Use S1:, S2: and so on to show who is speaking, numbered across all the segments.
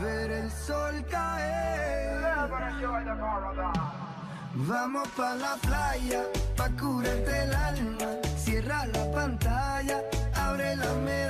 S1: ver el sol caer. Vamos pa' la playa, pa' curarte el alma. Cierra la pantalla, abre la medalla.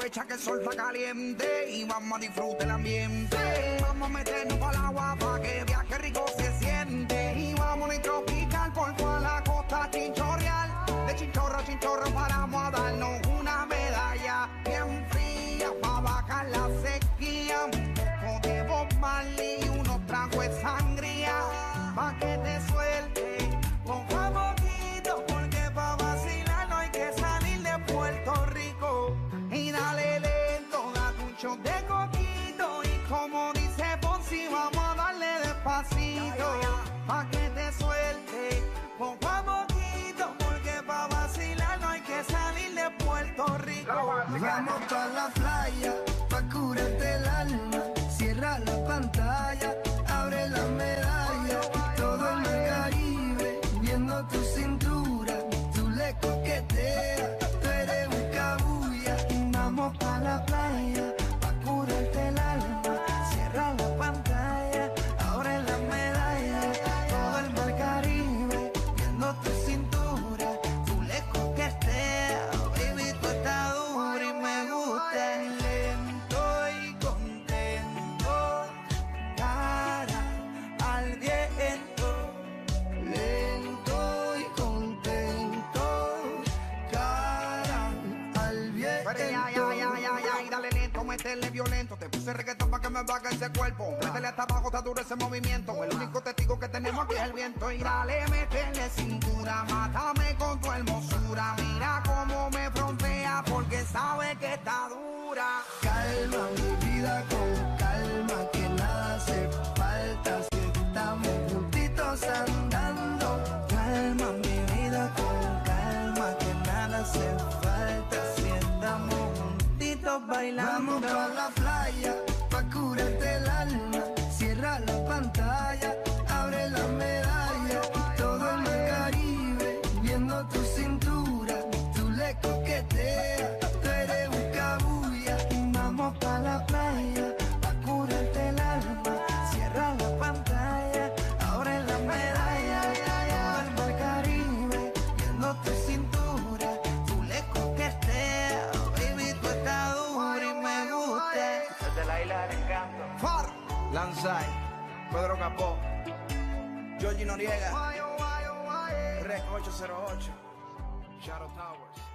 S2: Aprovecha que el sol está caliente y vamos a disfrutar el ambiente. Vamos a meternos para el agua para que viaje rico se siente. Y vamos a tropical por toda la costa chinchorreal. De chinchorro a chinchorro paramos a de coquito. Y como dice Ponzi, vamos a darle despacito. Pa' que te suelte, poco a poquito. Porque pa' vacilar no hay que salir de Puerto Rico.
S1: Vamos pa' la playa,
S2: violento. Te puse reggaetón para que me baje ese cuerpo. Métele hasta abajo, está duro ese movimiento. El único testigo que tenemos aquí es el viento. Y dale, métele cintura, mátame con tu hermosura. Mira cómo me frontea porque sabe que está dura.
S1: Calma mi vida con Vamos pa' la playa, pa' curarte el alma. Cierra la pantalla,
S2: Lanzai, Pedro Capó, Georgie Noriega, Rec 808, Shadow Towers.